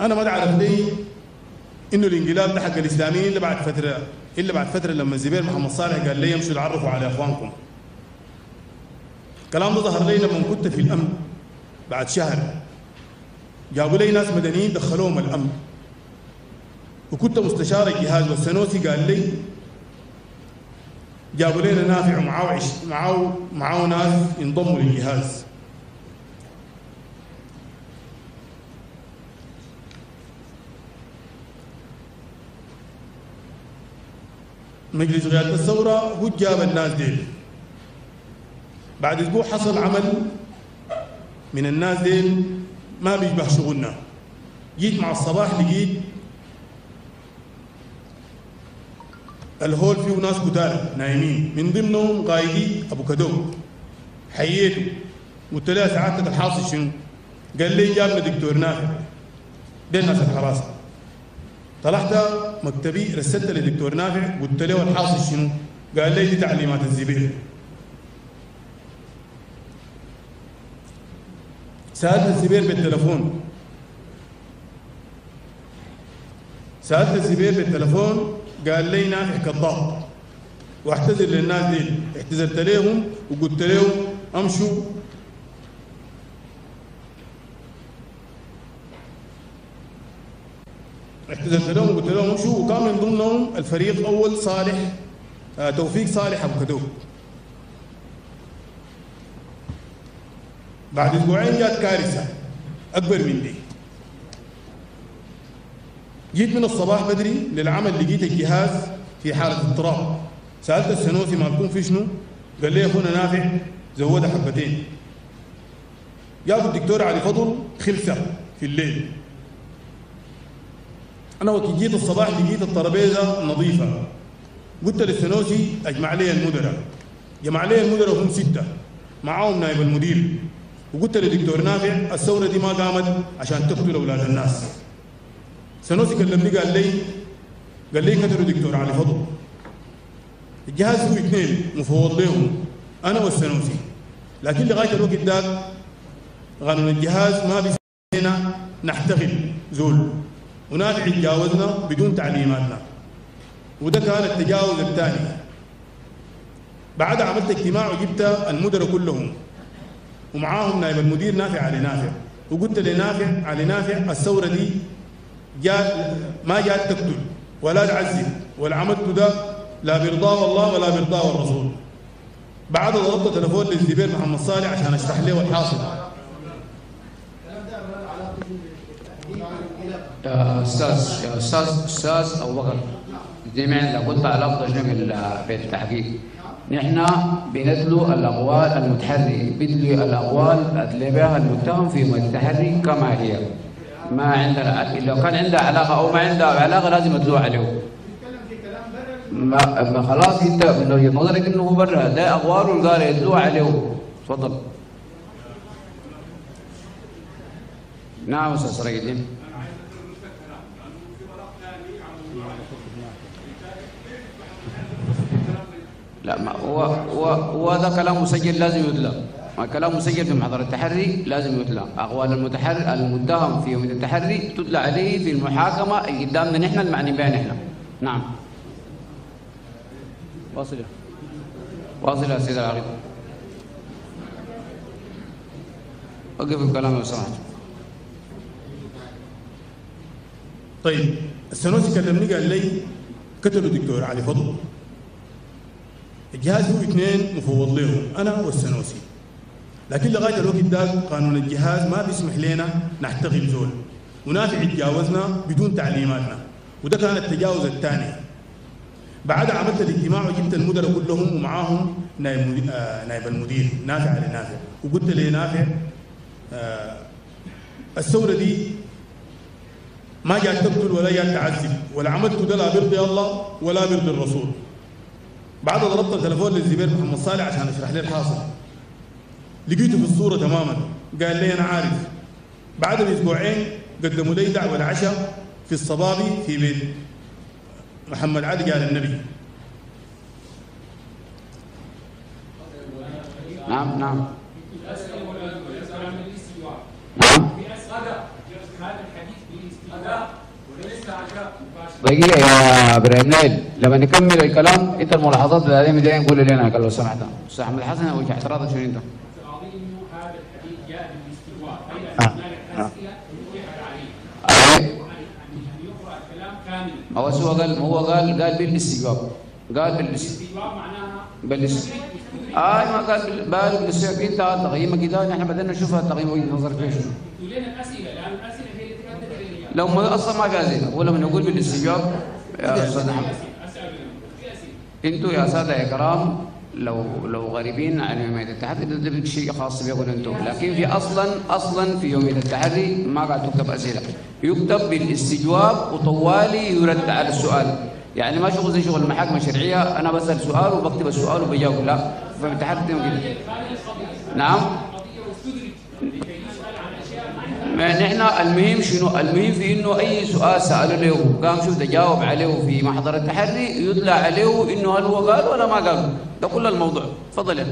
أنا ما عرف لي إنه الإنقلاب ده حق الإسلاميين إلا بعد فترة إلا بعد فترة لما الزبير محمد صالح قال لي يمشوا يعرفوا على إخوانكم. الكلام ده ظهر لي لما كنت في الأمن بعد شهر. جابوا لي ناس مدنيين دخلوهم الأمن. وكنت مستشار الجهاز والسنوسي قال لي جابوا لنا نافع ومعاه عش... معاه معاه ناس ينضموا للجهاز. مجلس قيادة الثورة هو جاب الناس ديل. بعد أسبوع حصل عمل من الناس ديل ما بيشبه شغلنا. جيت مع الصباح لقيت الهول فيه ناس كتار نايمين. من ضمنهم قايدي أبو كدوم. حييته. قلت له سعادتك الحاصل شنو؟ قال لي جابنا دكتور نافع. دي الناس الحراسة. طلعت مكتبي رسلت لدكتور نافع قلت له الحاصل شنو؟ قال لي دي تعليمات الزبير. سألت الزبير بالتلفون. سألت الزبير بالتلفون قال لي نافع كذاب واعتذر للناس دي اعتذرت لهم وقلت لهم امشوا اعتذرت لهم وقلت لهم امشوا وكان من ضمنهم الفريق أول صالح آه توفيق صالح أبو كدوب بعد أسبوعين جات كارثة أكبر من دي. جيت من الصباح بدري للعمل لقيت الجهاز في حالة اضطراب. سألت السنوسي ما بكون في شنو؟ قال لي أخونا نافع زودها حبتين. جابوا الدكتور علي فضل خلسه في الليل. أنا وقت جيت الصباح لقيت الترابيزة نظيفة. قلت للسنوسي أجمع لي المدراء جمع لي المدراء هم ستة. معاهم نائب المدير. وقلت للدكتور نافع الثورة دي ما قامت عشان تقتل أولاد الناس. سنوسي كلمني قال لي قال لي قتلوا دكتور علي فضل. الجهاز هو اثنين مفوض لهم أنا والسنوسي لكن لغاية الوقت ده قانون الجهاز ما بيسمحنا نحتفل. زول. ونافع تجاوزنا بدون تعليماتنا وده كان التجاوز الثاني. بعد عملت اجتماع وجبت المدراء كلهم. ومعاهم نائب المدير نافع علي نافع. وقلت لنافع علي نافع الثورة دي جاء ما جاءت تقتل ولا تعذب ولا عملت ده لا برضاه الله ولا برضاه الرسول. بعد ضربت تليفون للزبير محمد صالح عشان اشرح له الحاصل. أستاذ أستاذ أستاذ أبو بكر. عندك قلت علاقه شنو بال- بالتحقيق نحن بنتلو الأقوال المتحري بنتلو الأقوال اللي بها المتهم في التحري كما هي. ما عندنا لو كان عندها علاقة أو ما عندها علاقة لازم نتلو عليه. ما, ما خلاص انت من وجهة نظرك إنه برا ده اقواله قال يتلو عليه. تفضل. نعم أستاذ سراج لا ما هو هو هو هذا كلام مسجل لازم يتلى. كلام مسجل في محضر التحري لازم يتلى. أقوال المتحري المتهم في يوم التحري تتلى عليه في المحاكمة اللي قدامنا نحن المعني بها نحن. نعم. واصل. واصل يا سيدي العقيد وقف الكلام لو سمحت طيب السنوسي كلمني قال لي قتلوا دكتور علي فضل. الجهاز هو اثنين مفوض لهم أنا والسنوسي لكن لغاية الوقت ده قانون الجهاز ما بيسمح لنا نحتقل زول. ونافع يتجاوزنا بدون تعليماتنا وده كان التجاوز الثاني. بعد عملت الاجتماع وجبت المدراء كلهم ومعاهم نائب آه نائب المدير نافع على نافع وقلت لنافع آه الثورة دي ما جات تقتل ولا جات تعذب ولا عملت ده لا بيرضي الله ولا بيرضي الرسول. بعد ضربت التليفون للزبير محمد صالح عشان اشرح لي الحاصل. لقيته في الصورة تماما. قال لي أنا عارف. بعد باسبوعين قدموا لي دعوة العشاء في الصبابي في بيت محمد علي قال النبي. نعم نعم. نعم. الحديث دقيقة يا إبراهيم نايل لما نكمل الكلام أنت الملاحظات اللي بعدين بدين نقول لنا لو سمحت. أستاذ أحمد حسن وجه اعتراضك شنو؟ قضيه هذا الحديث جاء آه. اسئله يجعل عليه يقرا الكلام هو هو قال هو قال قال بالاستجواب قال بالاستجواب الاستجواب معناها بالاس آه ما قال بال- بال بالاستجواب انت تقييمك كده نحن بدنا نشوف تقييم وجهة نظرك فيه شنو لنا الاسئله لأن الاسئله هي اللي تحدد الاجابه لو ما أصلا ما في اسئله هو لما نقول بالاستجواب يا أستاذ أحمد. أنتوا يا ساده يا كرام لو لو غريبين عن يومية التحري ده شيء خاص بكم أنتم. لكن في أصلا أصلا في يومية التحري ما قاعد تكتب أسئلة. يكتب بالاستجواب وطوالي يرد على السؤال. يعني ما شغل زي شغل المحاكم الشرعية أنا بسأل سؤال وبكتب السؤال وبجاوب لا. في التحري ده كده نعم. ما نحن المهم شنو؟ المهم في إنه أي سؤال سألوا له قام شوف تجاوب عليه في محضر التحري يطلع عليه إنه هل هو قال ولا ما قال. ده كل الموضوع. تفضل.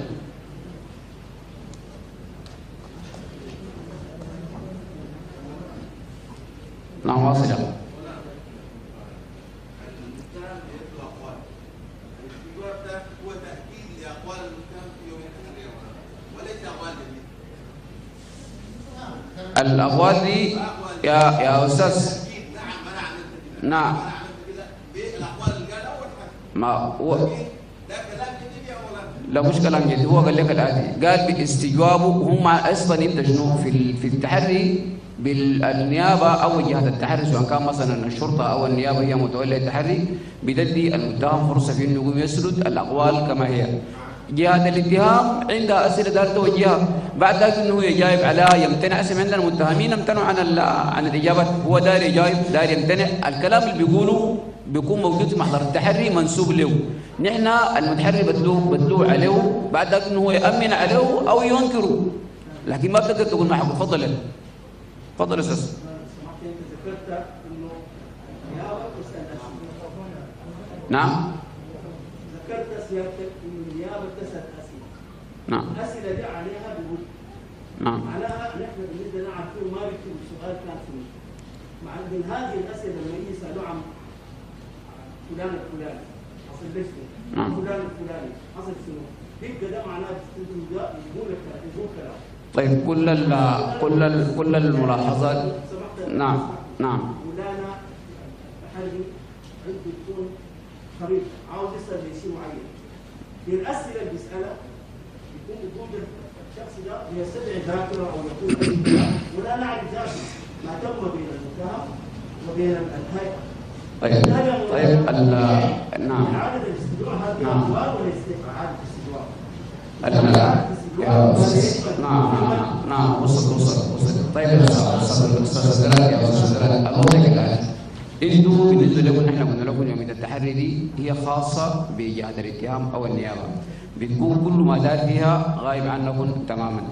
نعم واصل. يا الجواب ده هو تأكيد لأقوال المتهم في يوم التحرير وليس أقوال جديدة. الاقوال دي يا يا تأكيد نعم. ما هو. لا مش كلام جديد هو قال لك الآتي قال باستجوابه هم أصلا أنت شنو في في التحري بالنيابة أو جهة التحري سواء كان مثلا الشرطة أو النيابة هي متولية التحري بتدي المتهم فرصة في يقوم يسرد الأقوال كما هي جهه الاتهام عندها اسئله دار توجهها بعد ذلك إنه هو يجاوب عليها يمتنع. اسم عندنا المتهمين امتنعوا عن عن الاجابات هو دار يجاوب دار يمتنع. الكلام اللي بيقوله بيكون موجود في محضر التحري منسوب له. نحن المتحري بدلوه بدلوه عليه. بعد ذلك إنه هو يأمن عليه أو ينكره. لكن ما بتقدر تقول ما حقه تفضل. تفضل يا أستاذ سمعت انت ذكرت انه النيابه تسال اسئله نعم ذكرت سيادتك انه النيابه تسال أسئلة. نعم. الأسئلة دي عليها بيقول نعم. معناها نحن بالنسبة لنا عارفين ما بيكتب السؤال كان مع من هذه الأسئلة لما يجي يسألوه عن فلان الفلاني حصل ليش؟ نعم. فلان الفلاني حصل شنو؟ بيبقى ده معناه يقول لك يقول كلام. طيب كل ال كل ال كل الملاحظات. نعم. نعم. مولانا تحري عنده يكون خريطة عاوز يسأل لشيء معين في الأسئلة اللي بيسألها يكون وجود الشخص ده بيستدعي ذاكرة أو يكون ولا نعرف ذاته ما تم بين المتهم وبين الهيئة طيب طيب نعم إعادة الاستدعاء هذه نعم. ولا است- إعادة الاستدعاء؟ نعم نعم نعم وصل وصل وصل طيب يا أستاذ أستاذ أستاذ زلال يا أنتوا بالنسبة لكم إحنا قلنا لكم يوميه التحري دي؟ هي خاصة بجهة الاتهام أو النيابة. بتكون كل ما دار فيها غايب عنكم تماما.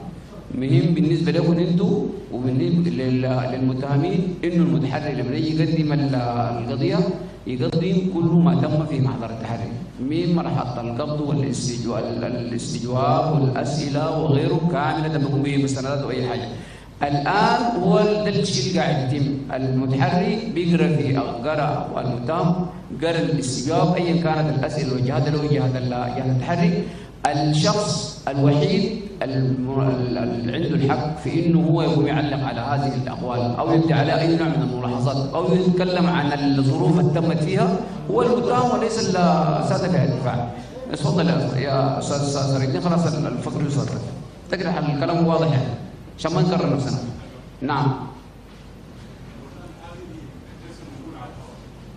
مهم بالنسبة لكم أنتوا وبالنسبة لل- للمتهمين إنه المتحري لما يجي يقدم ال- القضية يقدم كل ما تم في محضر التحري. من مرحله القبض والاستجواب الاستجواب والأسئلة وغيره كاملة بيقوم به مستندات الآن هو الشيء اللي قاعد يتم. المتحري بيقرأ في قرا والمتهم قرأ الاستجواب ايا كانت الأسئلة الوجهات له ال- جهه التحري الشخص الوحيد اللي عنده الحق في إنه هو يقوم يعلق على هذه الأقوال أو يبدي على أي نوع من الملاحظات أو يتكلم عن الظروف اللي تمت فيها. هو المتهم وليس الساده الدفاع تفضل يا- أستاذ أستاذ خلاص الفقر يوصل تقرأ الكلام واضح يعني عشان ما نكرر نفسنا. نعم.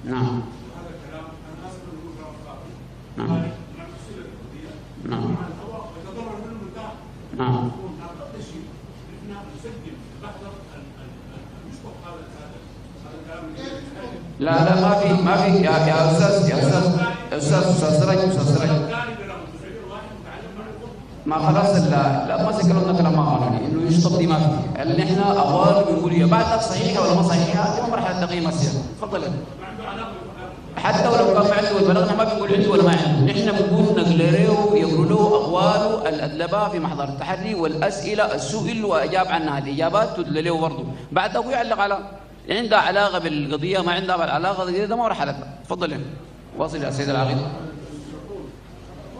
نعم. نعم. نعم. نعم. لا لا ما في ما في. يا يا أستاذ يا أستاذ أستاذ أستاذ سراج أستاذ ما خلاص لا ما سكرنا كلام ما قانوني إنه يشطب دي ما في اللي إحنا اقوال بنقول هي بعد صحيحة ولا ما صحيحة دي مرحلة تقييم السياسة تفضل. يا حتى ولو كان ما عنده بلغنا ما بنقول عنده ولا ما عنده نحن بنقول نقل له يقولوا له اقواله الأدلبة في محضر التحري والأسئلة السئل واجاب عنها. الاجابات تدل له برضه بعد ذلك يعلق على عندها علاقة بالقضية ما عندها علاقة بالقضية ده ما راح تفضل. يا واصل يا سيد العقيد.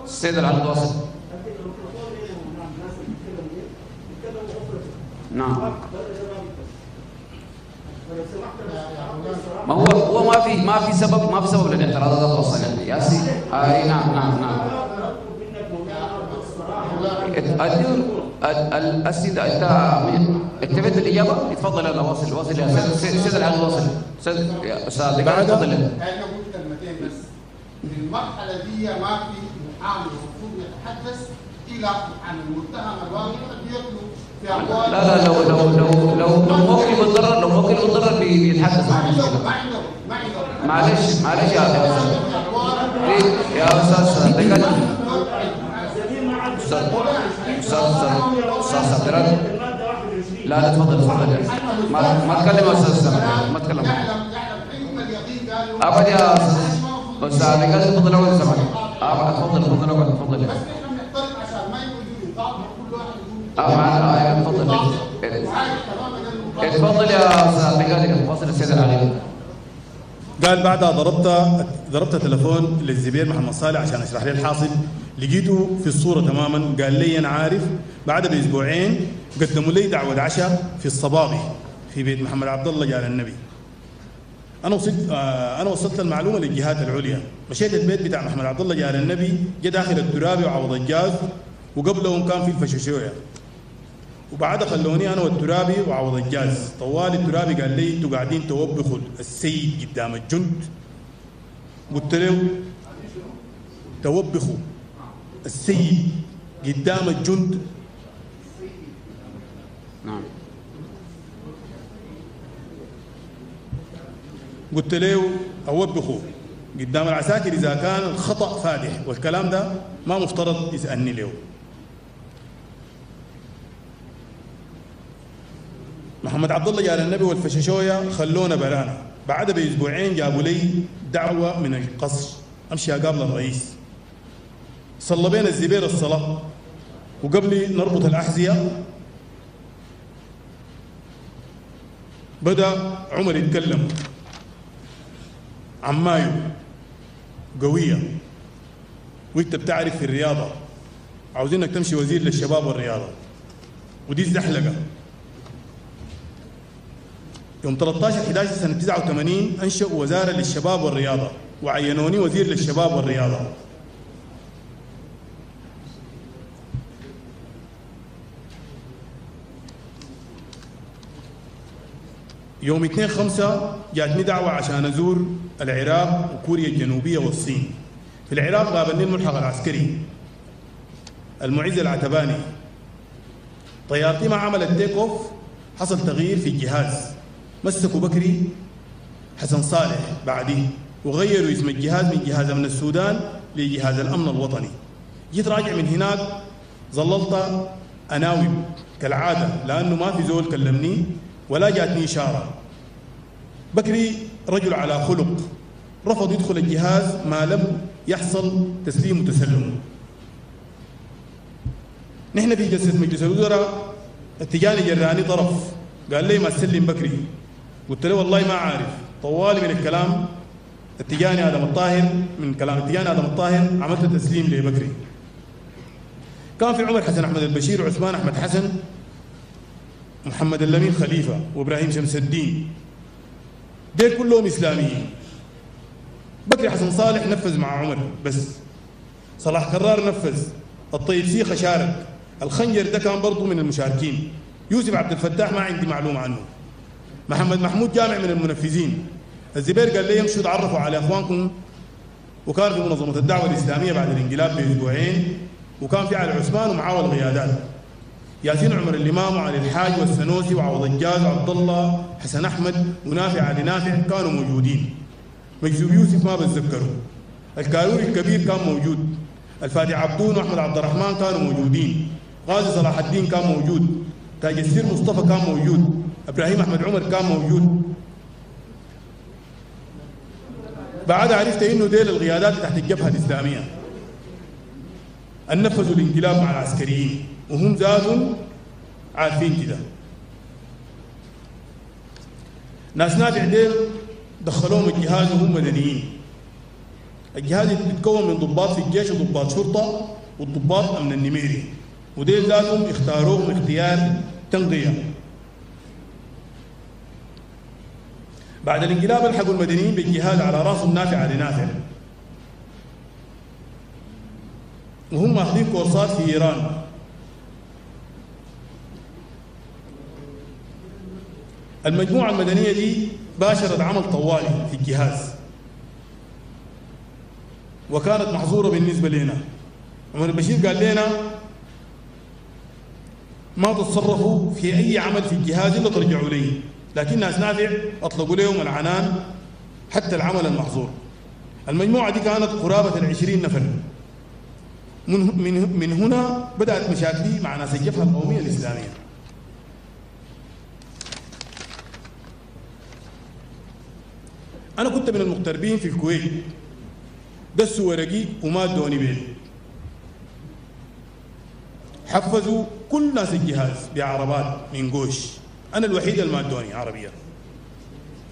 السيد العقيد واصل. نعم. ما هو هو ما في ما في سبب ما في سبب للاعتراضات يعني يا سي إي نعم نعم نعم. السيد أنت اكتفيت بالاجابه؟ تفضل يلا واصل واصل يا سيد سيد سيد العقد واصل سيد يا أستاذ بعد- تفضل. أنا قلت كلمتين بس. في المرحلة دي ما في محامي المفروض يتحدث إلى عن المتهم الواقع بيطلب لا لا لو لو لو لو موكل بالضرر لو موكل بالضرر بي- بيتحدث. ما ما عنده مشكله ما عنده ما عنده معلش معلش يا أستاذ إيه، يا أستاذ عنده أستاذ أستاذ أستاذ أستاذ سبتران الماده 21 لا لا تفضل تفضل. ما ما تكلم أستاذ سبتران ما تكلم. ابد يا أستاذ. أستاذ دقيقة، تفضل أول سمح ابد تفضل تفضل أول تفضل يا بس أستاذ. إحنا بنختلف عشان ما يقول يقول يطاق كل واحد يقول آه معنا آه، تفضل. وعارف تماما انه تفضل يا أستاذ دقيقة، تفضل السيد العلي قال بعدها ضربت ضربت تليفون للزبير محمد صالح عشان اشرح لي الحاصل. لقيته في الصورة تماما. قال لي أنا عارف. بعد بأسبوعين قدموا لي دعوة عشاء في الصباغي في بيت محمد عبد الله جال النبي. أنا وصلت آه أنا وصلت المعلومة للجهات العليا. مشيت البيت بتاع محمد عبد الله جال النبي جه داخل الترابي وعوض الجاز وقبلهم كان في الفشوشويه وبعدها خلوني أنا والترابي وعوض الجاز. طوال الترابي قال لي أنتوا قاعدين توبخوا السيد قدام الجند. قلت له توبخوا السيد قدام الجند. نعم. قلت له أوبخوا قدام العساكر إذا كان الخطأ فادح. والكلام ده ما مفترض يسألني له محمد عبد الله جال النبي والفششوية خلونا برانا. بعد بأسبوعين جابوا لي دعوة من القصر. أمشي أقابل الرئيس. صلى بين الزبير الصلاة وقبل نربط الأحذية. بدأ عمر يتكلم. عن مايو قوية. وانت بتعرف في الرياضة. عاوزينك تمشي وزير للشباب والرياضة. ودي الزحلقة. يوم 13 11 سنة 89 انشأوا وزارة للشباب والرياضة وعينوني وزير للشباب والرياضة. يوم 2 5 جاتني دعوة عشان أزور العراق وكوريا الجنوبية والصين. في العراق قابلني الملحق العسكري المعز العتباني. طيارتي ما عملت تيك أوف حصل تغيير في الجهاز. مسكوا بكري حسن صالح بعديه وغيروا اسم الجهاز من جهاز امن السودان لجهاز الأمن الوطني. جيت راجع من هناك ظللت أناوب كالعادة لأنه ما في زول كلمني ولا جاتني إشارة. بكري رجل على خلق رفض يدخل الجهاز ما لم يحصل تسليم وتسلم. نحن في جلسة مجلس الوزراء اتجاني جراني طرف قال لي ما تسلم بكري. قلت له والله ما عارف. طوالي من الكلام اتجاني آدم الطاهر من كلام اتجاني آدم الطاهر عملت تسليم لبكري. كان في عمر حسن أحمد البشير وعثمان أحمد حسن محمد اللمين خليفة وإبراهيم شمس الدين. ديل كلهم إسلاميين. بكري حسن صالح نفذ مع عمر بس صلاح كرار نفذ. الطيب سيخه شارك. الخنجر ده كان برضه من المشاركين. يوسف عبد الفتاح ما عندي معلومة عنه. محمد محمود جامع من المنفذين. الزبير قال لي يمشوا تعرفوا على إخوانكم. وكان في منظمة الدعوة الإسلامية بعد الانقلاب بأسبوعين. وكان في علي عثمان ومعاه القيادات ياسين عمر الإمام وعلي الحاج والسنوسي وعوض الجاز وعبد الله حسن أحمد ونافع علي نافع كانوا موجودين. مجذوب يوسف ما بتذكره الكاروري الكبير كان موجود. الفاتح عبدون وأحمد عبد الرحمن كانوا موجودين. غازي صلاح الدين كان موجود. تاج السير مصطفى كان موجود. إبراهيم أحمد عمر كان موجود. بعد عرفت إنه ديل القيادات تحت الجبهه الإسلامية. نفذوا الانقلاب مع العسكريين وهم زادوا عارفين كده. ناس نافع ديل دخلوهم الجهاز وهم مدنيين. الجهاز بيتكون من ضباط في الجيش وضباط شرطة والضباط أمن النميري. وديل ذاتهم اختاروهم اختيار تنقيه بعد الانقلاب الحقوا المدنيين بالجهاد على راسهم نافع على نافع وهم اخذين كورسات في إيران. المجموعة المدنية دي باشرت عمل طوالي في الجهاز. وكانت محظورة بالنسبة لنا. عمر البشير قال لنا ما تتصرفوا في أي عمل في الجهاز إلا ترجعوا لي. لكن ناس نافع أطلقوا لهم العنان حتى العمل المحظور. المجموعة دي كانت قرابة العشرين نفر. من من من هنا بدأت مشاكلي مع ناس الجبهة القومية الإسلامية. أنا كنت من المغتربين في الكويت. دسوا ورقي وما ادوني بيل. حفزوا كل ناس الجهاز بعربات من قوش أنا الوحيد اللي ما ادوني عربية.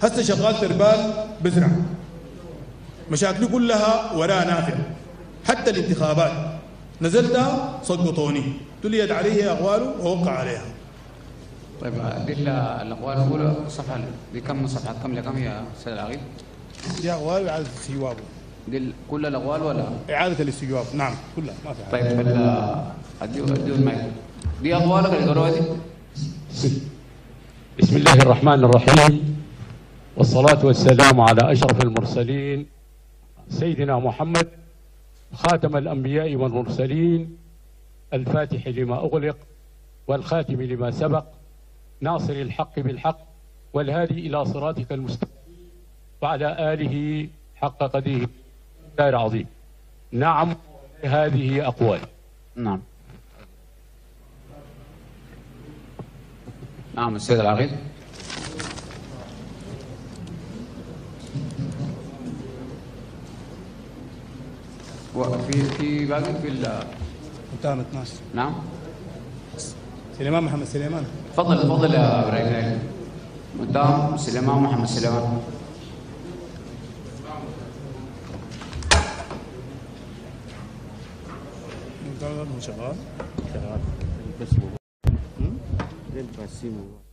هسه شغال تربال بزرع. مشاكلي كلها وراء نافع. حتى الانتخابات. نزلت سقطوني قلت لي يد عليه اقواله ووقع عليها. طيب ال- الاقوال الاولى صفحة دي كم صفحة كم لكم يا أستاذ العقيد؟ دي اقوال واعاده الاستجواب دي كل الاقوال ولا؟ إعادة الاستجواب نعم كلها. ما في. طيب اديو اديو المايك. دي اقوالك اللي قالوها دي؟ بسم الله الرحمن الرحيم. والصلاة والسلام على أشرف المرسلين سيدنا محمد خاتم الأنبياء والمرسلين الفاتح لما أغلق والخاتم لما سبق ناصر الحق بالحق والهادي إلى صراطك المستقيم وعلى آله حق قدره. دار عظيم نعم هذه أقوال. نعم. نعم السيد العقيد وفي في باقي في ال- قدامة ناس نعم. سليمان محمد سليمان. تفضل تفضل يا إبراهيم. قدام سليمان محمد سليمان. شغال شغال بس sim